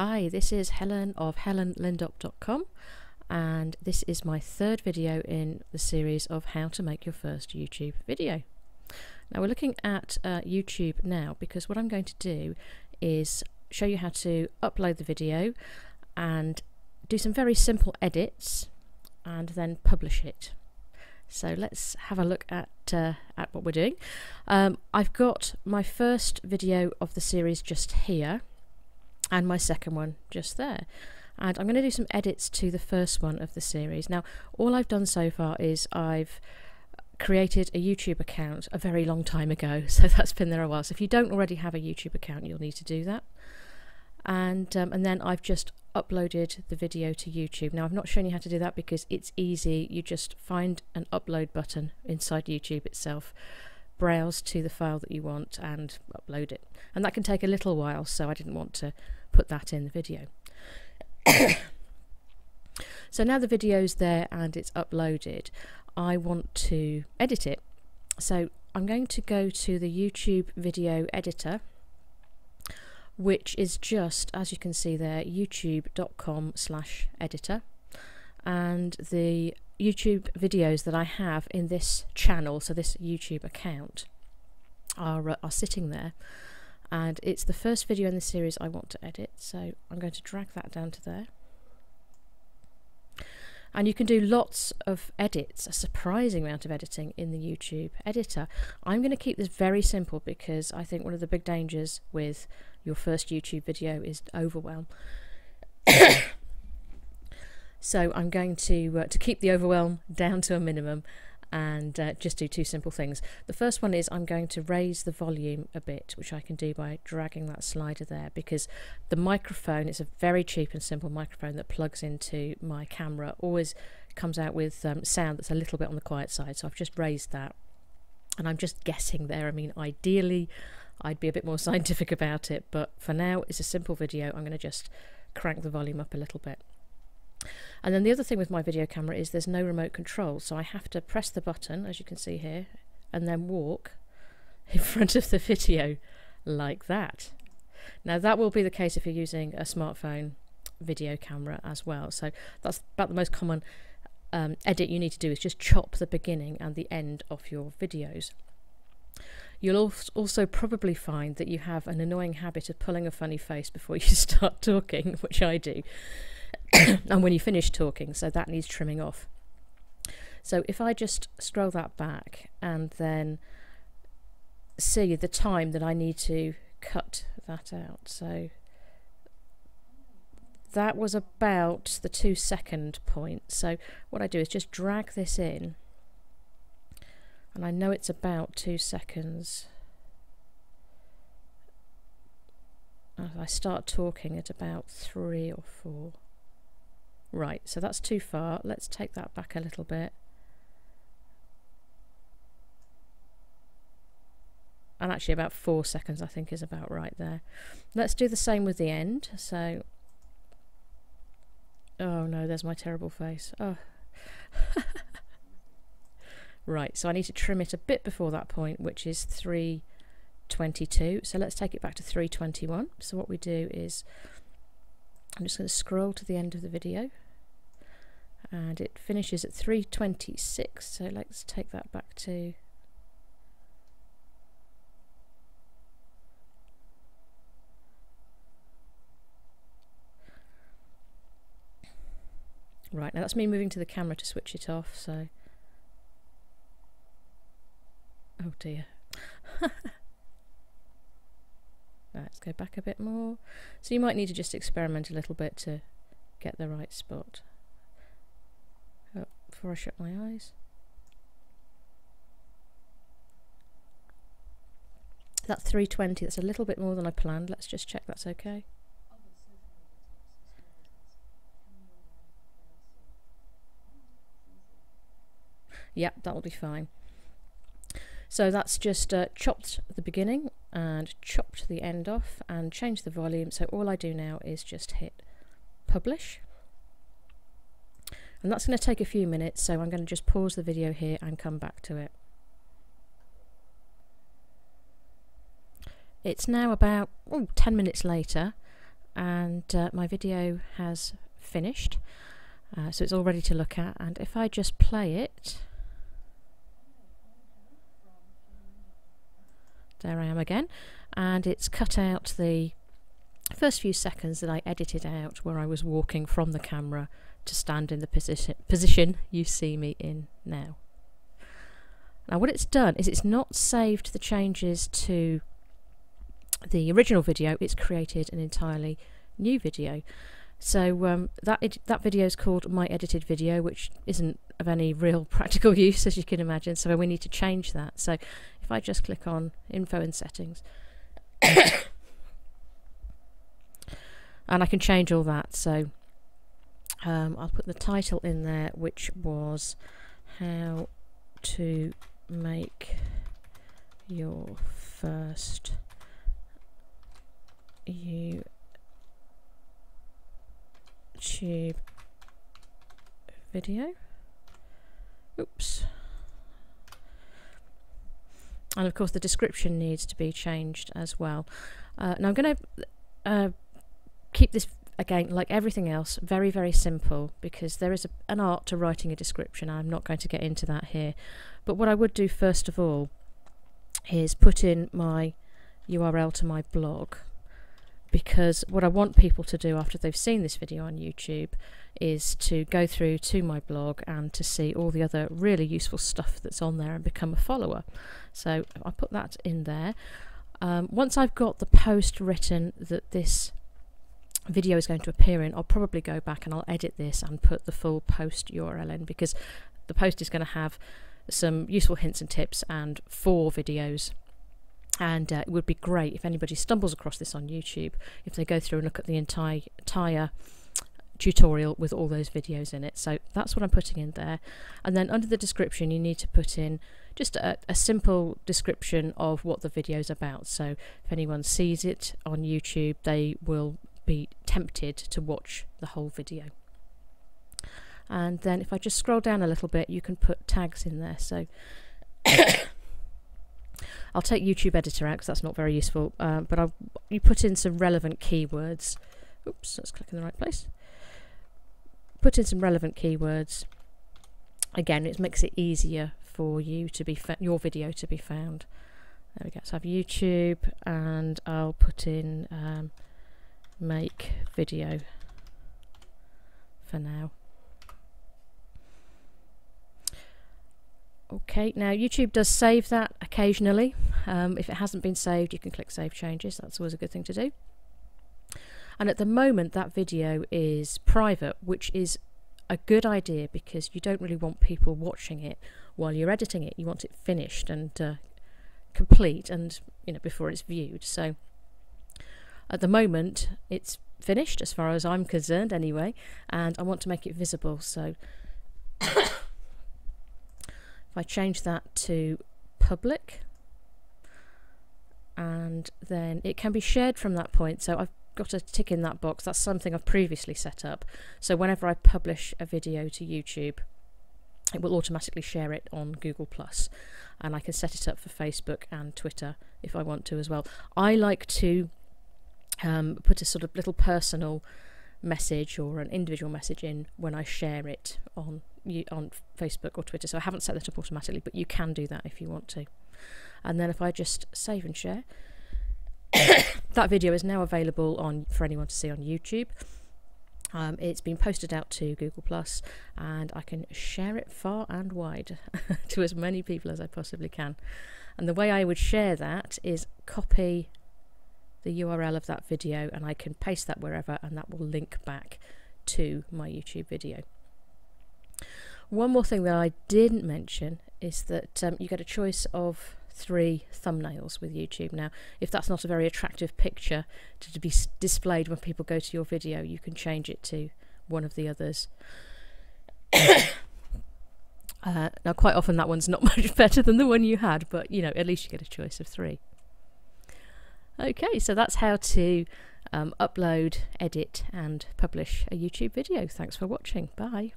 Hi, this is Helen of helenlindop.com and this is my third video in the series of how to make your first YouTube video. Now we're looking at uh, YouTube now because what I'm going to do is show you how to upload the video and do some very simple edits and then publish it. So let's have a look at uh, at what we're doing. Um, I've got my first video of the series just here and my second one just there. And I'm going to do some edits to the first one of the series. Now, all I've done so far is I've created a YouTube account a very long time ago, so that's been there a while. So if you don't already have a YouTube account, you'll need to do that. And um, and then I've just uploaded the video to YouTube. Now I've not shown you how to do that because it's easy. You just find an upload button inside YouTube itself browse to the file that you want and upload it. And that can take a little while, so I didn't want to put that in the video. so now the video's there and it's uploaded, I want to edit it. So I'm going to go to the YouTube video editor, which is just, as you can see there, youtube.com slash editor. And the YouTube videos that I have in this channel, so this YouTube account, are, uh, are sitting there. And it's the first video in the series I want to edit, so I'm going to drag that down to there. And you can do lots of edits, a surprising amount of editing in the YouTube editor. I'm going to keep this very simple because I think one of the big dangers with your first YouTube video is overwhelm. So I'm going to, uh, to keep the overwhelm down to a minimum and uh, just do two simple things. The first one is I'm going to raise the volume a bit, which I can do by dragging that slider there because the microphone is a very cheap and simple microphone that plugs into my camera, always comes out with um, sound that's a little bit on the quiet side. So I've just raised that and I'm just guessing there. I mean, ideally, I'd be a bit more scientific about it, but for now, it's a simple video. I'm going to just crank the volume up a little bit. And then the other thing with my video camera is there's no remote control, so I have to press the button, as you can see here, and then walk in front of the video like that. Now that will be the case if you're using a smartphone video camera as well. So that's about the most common um, edit you need to do is just chop the beginning and the end of your videos. You'll also probably find that you have an annoying habit of pulling a funny face before you start talking, which I do. and when you finish talking, so that needs trimming off. So if I just scroll that back and then see the time that I need to cut that out. So that was about the two second point. So what I do is just drag this in and I know it's about two seconds. As I start talking at about three or four. Right, so that's too far. Let's take that back a little bit. And actually about four seconds I think is about right there. Let's do the same with the end. So, oh no, there's my terrible face. Oh. right, so I need to trim it a bit before that point, which is 322. So let's take it back to 321. So what we do is I'm just going to scroll to the end of the video and it finishes at 326 so let's take that back to Right, now that's me moving to the camera to switch it off, so... Oh dear. Let's go back a bit more. So you might need to just experiment a little bit to get the right spot. Oh, before I shut my eyes. That's 320, that's a little bit more than I planned. Let's just check that's okay. Yep, that'll be fine. So that's just uh, chopped the beginning and chopped the end off and changed the volume. So all I do now is just hit publish. And that's going to take a few minutes, so I'm going to just pause the video here and come back to it. It's now about oh, 10 minutes later and uh, my video has finished. Uh, so it's all ready to look at and if I just play it there I am again and it's cut out the first few seconds that I edited out where I was walking from the camera to stand in the position, position you see me in now. Now what it's done is it's not saved the changes to the original video, it's created an entirely new video. So um, that that video is called My Edited Video, which isn't of any real practical use, as you can imagine. So we need to change that. So if I just click on Info and Settings, and I can change all that. So um, I'll put the title in there, which was How to Make Your First YouTube video. Oops. And of course the description needs to be changed as well. Uh, now I'm going to uh, keep this again like everything else very very simple because there is a, an art to writing a description I'm not going to get into that here but what I would do first of all is put in my URL to my blog because what I want people to do after they've seen this video on YouTube is to go through to my blog and to see all the other really useful stuff that's on there and become a follower. So I put that in there. Um, once I've got the post written that this video is going to appear in, I'll probably go back and I'll edit this and put the full post URL in because the post is going to have some useful hints and tips and four videos and uh, it would be great if anybody stumbles across this on YouTube if they go through and look at the entire entire tutorial with all those videos in it. So that's what I'm putting in there. And then under the description you need to put in just a, a simple description of what the video is about. So if anyone sees it on YouTube they will be tempted to watch the whole video. And then if I just scroll down a little bit you can put tags in there. So I'll take YouTube editor out because that's not very useful uh, but I'll you put in some relevant keywords. Oops let's click in the right place. Put in some relevant keywords. Again it makes it easier for you to be your video to be found. There we go. So I have YouTube and I'll put in um, make video for now Okay, now YouTube does save that occasionally. Um, if it hasn't been saved, you can click Save Changes. That's always a good thing to do. And at the moment, that video is private, which is a good idea because you don't really want people watching it while you're editing it. You want it finished and uh, complete and, you know, before it's viewed. So at the moment, it's finished as far as I'm concerned anyway, and I want to make it visible. So I change that to public. And then it can be shared from that point. So I've got a tick in that box. That's something I've previously set up. So whenever I publish a video to YouTube it will automatically share it on Google Plus. And I can set it up for Facebook and Twitter if I want to as well. I like to um, put a sort of little personal message or an individual message in when I share it on on Facebook or Twitter. So I haven't set that up automatically, but you can do that if you want to. And then if I just save and share, that video is now available on for anyone to see on YouTube. Um, it's been posted out to Google Plus, and I can share it far and wide to as many people as I possibly can. And the way I would share that is copy the URL of that video, and I can paste that wherever, and that will link back to my YouTube video. One more thing that I didn't mention is that um, you get a choice of three thumbnails with YouTube. Now, if that's not a very attractive picture to, be displayed when people go to your video, you can change it to one of the others. uh, now, quite often that one's not much better than the one you had, but you know, at least you get a choice of three. Okay, so that's how to um, upload, edit, and publish a YouTube video. Thanks for watching. Bye.